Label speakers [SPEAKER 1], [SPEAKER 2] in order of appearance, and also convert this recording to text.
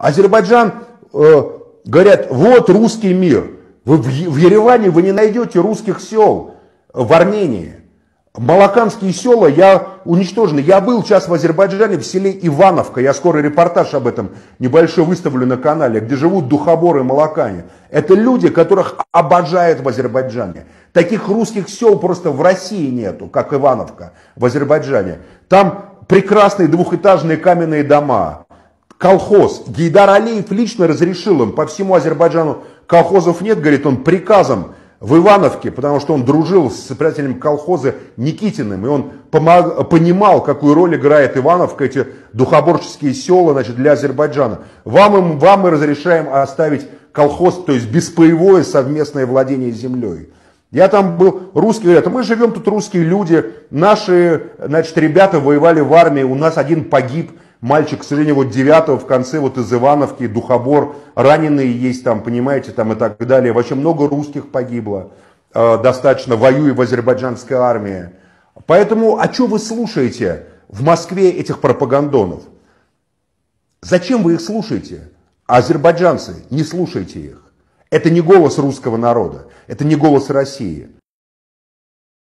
[SPEAKER 1] Азербайджан, э, говорят, вот русский мир. Вы в, Ереване вы не найдете русских сел в Армении. Малаканские села я уничтожены. Я был сейчас в Азербайджане, в селе Ивановка. Я скоро репортаж об этом небольшой выставлю на канале, где живут духоборы Малакане. Это люди, которых обожают в Азербайджане. Таких русских сел просто в России нету, как Ивановка в Азербайджане. Там прекрасные двухэтажные каменные дома. Колхоз. Гейдар Алиев лично разрешил им по всему Азербайджану. Колхозов нет, говорит он, приказом в Ивановке, потому что он дружил с приятелем колхоза Никитиным, и он помог, понимал, какую роль играет Ивановка, эти духоборческие села значит, для Азербайджана. Вам, им, вам мы разрешаем оставить колхоз, то есть беспоевое совместное владение землей. Я там был, русские говорят, мы живем тут русские люди, наши значит, ребята воевали в армии, у нас один погиб, мальчик, к сожалению, вот девятого в конце вот из Ивановки, Духобор, раненые есть там, понимаете, там и так далее. Вообще много русских погибло, э, достаточно, воюя в азербайджанской армии. Поэтому, а что вы слушаете в Москве этих пропагандонов? Зачем вы их слушаете? Азербайджанцы, не слушайте их. Это не голос русского народа, это не голос России.